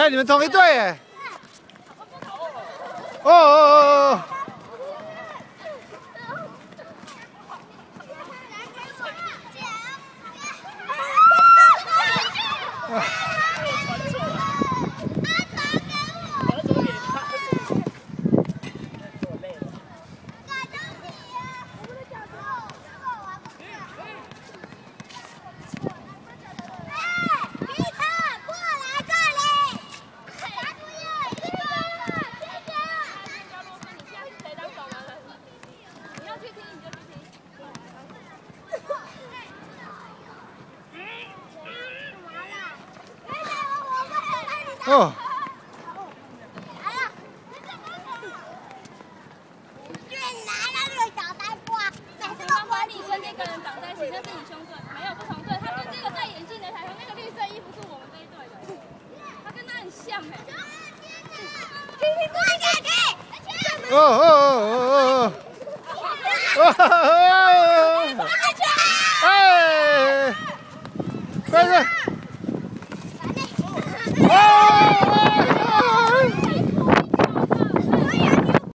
哎，你们同一队哎！哦哦哦！哦。最难了，那小呆瓜。每次我女生那个人挡在一起，那是女胸盾，没有不同盾。他跟那个戴眼镜的，还有那个绿色衣服是我们那一队的，他跟他很像哎。天天多姐姐。哦哦哦哦哦。哈哈哈！哎，开始。